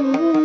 Mm-hmm.